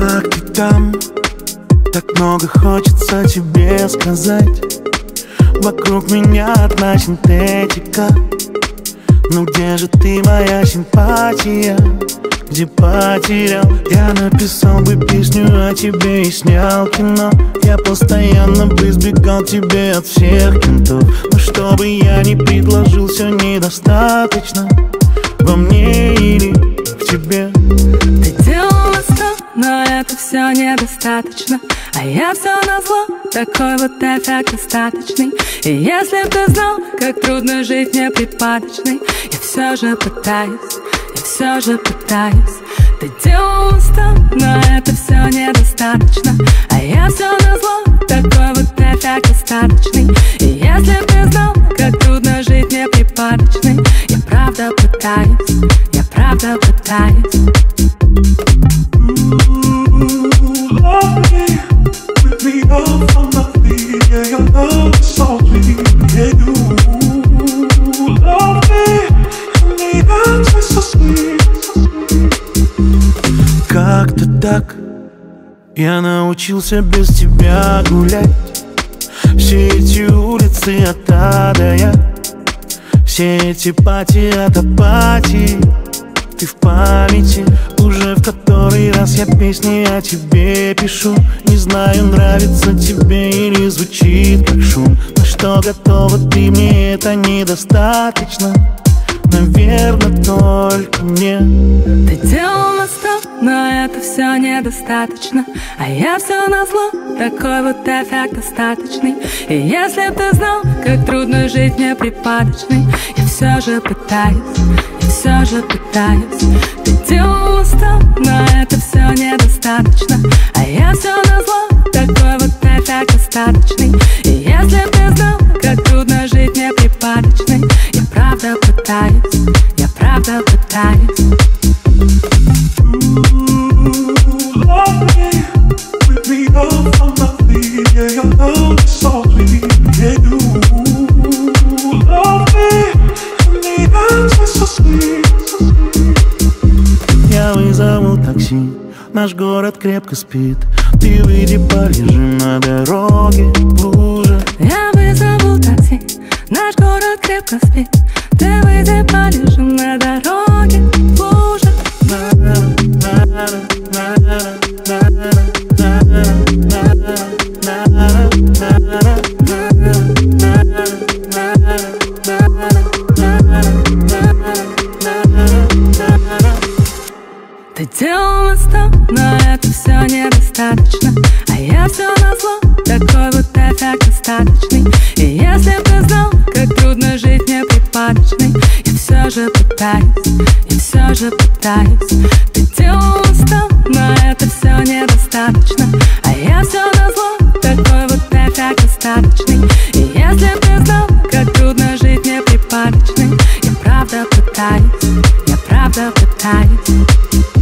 Как ты там? Так много хочется тебе сказать Вокруг меня одна синтетика Ну где же ты, моя симпатия? Где потерял? Я написал бы песню о тебе и снял кино Я постоянно бы избегал тебе от всех кентов Но что бы я ни предложил, все недостаточно Во мне или недостаточно А я все на зло, такой вот эффект остаточный. И если б ты знал, как трудно жить мне припадочной Я все же пытаюсь, я все же пытаюсь. Ты делал устал, но это все недостаточно. А я все на зло, такой вот эффект остаточный. И если б ты знал, как трудно жить мне припадочной Я правда пытаюсь, я правда пытаюсь. Love так я научился без тебя гулять. Все эти улицы от А до Я Все эти пати от апатии Ты в памяти Уже в который раз я песни о тебе пишу. Не знаю, нравится тебе или звучит как шум. Но что готова ты мне, это недостаточно. Наверное, только мне. Ты делал на но это все недостаточно. А я все на зло, такой вот эффект остаточный. И если б ты знал, как трудно жить мне припадочной Я все же пытаюсь, я все же пытаюсь. Ты делал сто, но это все недостаточно. А я все на зло, такой вот эффект остаточный. И если б ты знал, как трудно жить мне припадочной Я правда пытаюсь, я правда пытаюсь Наш город крепко спит. Ты выйди, полежим на дороге в луже. Я вызову такси, наш город крепко спит Ты выйди, полежим Ты делал на сто, но это все недостаточно. А я все на зло, такой вот эффект остаточный. И если б ты знал, как трудно жить мне припадочной. Я все же пытаюсь, я все же пытаюсь. Ты делал достаточно А я все на зло, такой вот нафиг остаточный. И если б ты знал, как трудно жить мне припадочный Я правда пытаюсь, я правда пытаюсь.